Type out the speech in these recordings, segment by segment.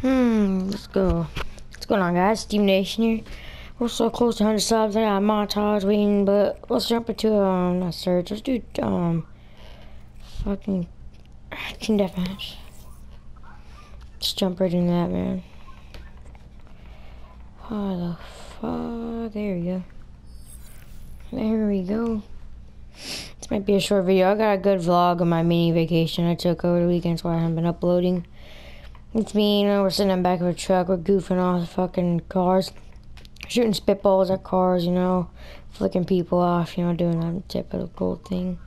Hmm, let's go. What's going on, guys? Steam Nation here. We're so close to 100 subs. I got a montage waiting, but let's jump into um, search. Let's do um, fucking team Deathmatch. Let's jump right into that, man. Oh the fuck? There we go. There we go. This might be a short video. I got a good vlog of my mini vacation I took over the weekend, so I haven't been uploading. It's me, you know, we're sitting in the back of a truck, we're goofing off the fucking cars, shooting spitballs at cars, you know, flicking people off, you know, doing that typical thing.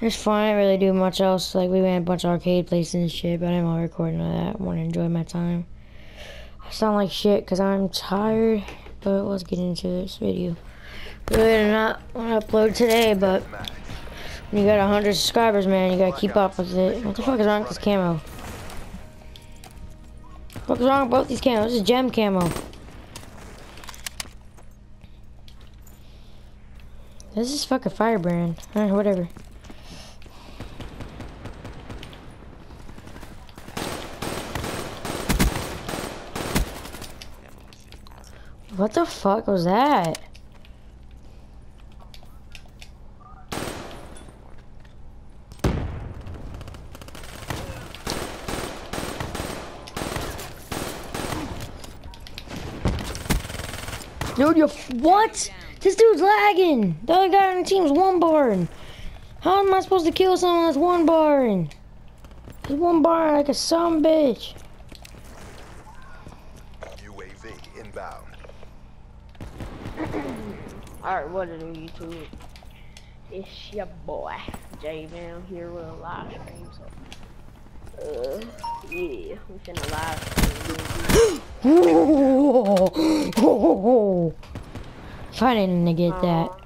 It's fun, I didn't really do much else, like, we went a bunch of arcade places and shit, but I'm all recording all that, I want to enjoy my time. I sound like shit, because I'm tired, but let's get into this video. Really not want to upload today, but when you got 100 subscribers, man, you gotta keep up with it. What the fuck is wrong with this camo? What's wrong with both these camos? This is gem camo. This is fucking firebrand. Alright, whatever. What the fuck was that? Dude, you what? This dude's lagging. The other guy on the team's one barring. How am I supposed to kill someone that's one barring? He's one barring like a son bitch. UAV inbound. Alright, what it is, YouTube? It's your boy, J-Man, here with a live stream, so... Uh, yeah, we finna live Whoa. If I didn't get stream. that. Uh,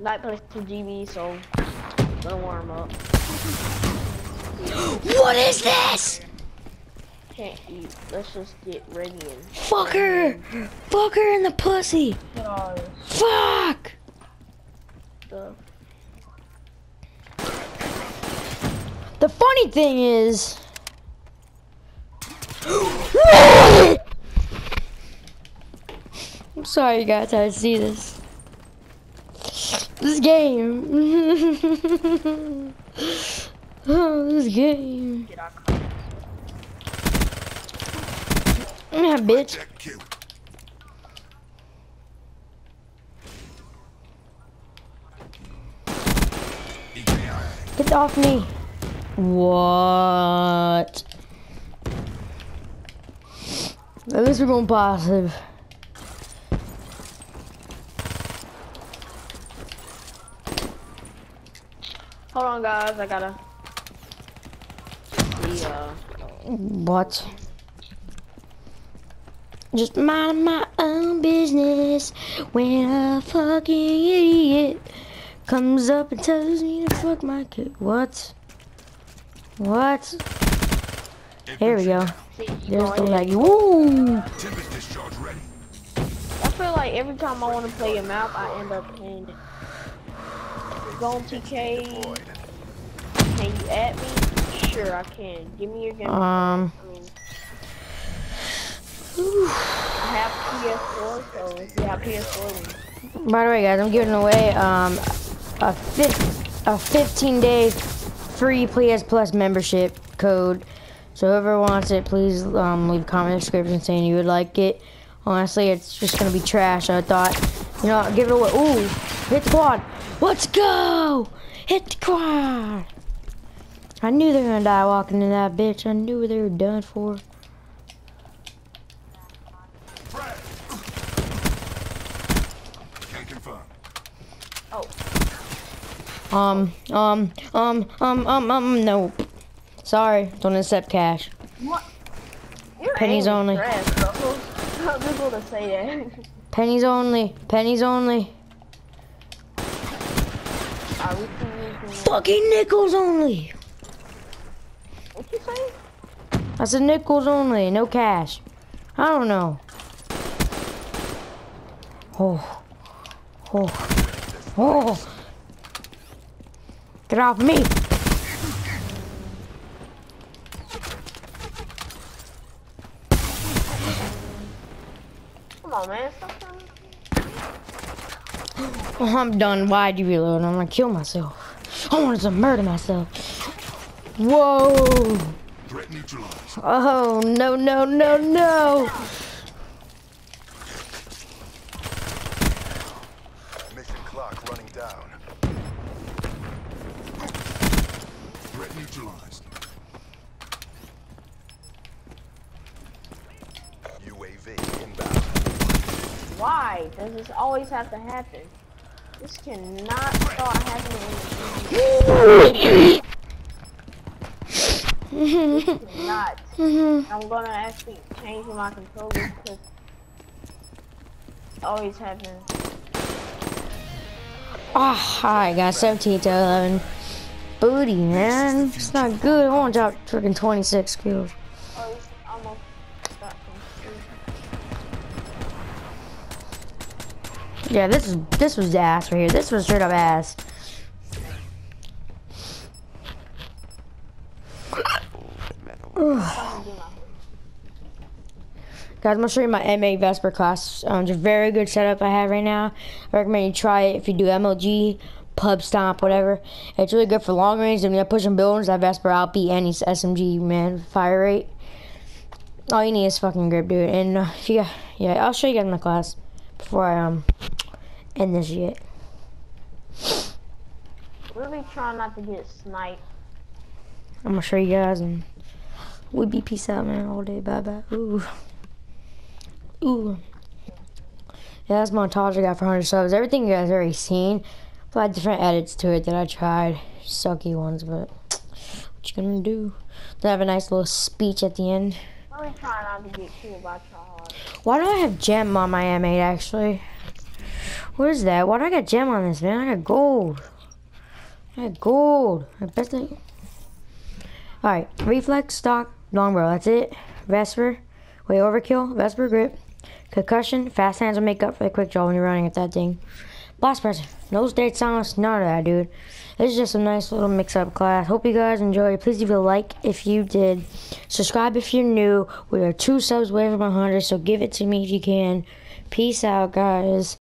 Night plays to GB, so... Gonna warm up. What is this? Can't eat. Let's just get ready and... Fucker! Fucker in the pussy! Get all this Fuck! stuff. The funny thing is... I'm sorry you guys to see this. This game. oh, this game. Get our car. Yeah, bitch. Get off me. What? At least we're going positive. Hold on, guys. I gotta... See, uh... What? Just mind my own business when a fucking idiot comes up and tells me to fuck my kid. What? What? Here we go. There's the going leg. Woo! Tempest discharge ready. I feel like every time I want to play a map, I end up playing it. Go TK. Can you add me? Sure, I can. Give me your game. Um, I mean, I have PS4, so if you have PS4, by the way, guys, I'm giving away um a fif- a 15 day free PS Plus membership code. So whoever wants it, please um, leave a comment in the description saying you would like it. Honestly, it's just gonna be trash. I thought, you know, I'll give it away. Ooh, hit the quad. Let's go. Hit the quad. I knew they were gonna die walking in that bitch. I knew they were done for. Frag. Can confirm. oh, Um, um, um, um, um, um, no. Sorry, don't accept cash. what? Your Pennies only. Trash, bro. I'm just gonna say that. Pennies only. Pennies only. Alright, we can use the- Fucking nickels only. What you say? I said nickels only, no cash. I don't know. Oh. Oh. Oh. Get off me! Come on, man. Oh, I'm done. Why'd you reload? I'm gonna kill myself. I wanted to murder myself. Whoa! Oh, no, no, no, no! Neutralized. UAV inbound. Why does this always have to happen? This cannot start happening in the Not. I'm gonna actually change my controller because it always happens. Ah, I got 17 to 11. Booty, man. It's not good. I want to drop freaking 26 kills. Oh, it's almost got from Yeah, this is this was ass right here. This was straight up ass. Guys, I'm gonna show you my MA Vesper class. Um, it's a very good setup I have right now. I recommend you try it if you do MLG, pub stomp, whatever. It's really good for long range. And you're pushing buildings, that Vesper outbeat any SMG man fire rate. All you need is fucking grip, dude. And uh, if you, yeah, I'll show you guys my class before I um end this shit. Really trying not to get sniped. I'm gonna show you guys and we be peace out, man, all day. Bye bye. Ooh. Ooh. Yeah, that's montage I got for 100 subs. Everything you guys already seen. But I had different edits to it that I tried. Sucky ones, but what you gonna do? Then I have a nice little speech at the end. Why do I have gem on my M8 actually? What is that? Why do I got gem on this, man? I got gold. I got gold. I bet they... Alright, reflex, stock, longbow. That's it. Vesper. Wait, overkill. Vesper grip. Concussion. Fast hands will make up for the quick draw when you're running at that thing. Blast pressure. No state silence. None of that, dude. Is just a nice little mix-up class. Hope you guys enjoyed. Please leave a like if you did. Subscribe if you're new. We are two subs away from 100, so give it to me if you can. Peace out, guys.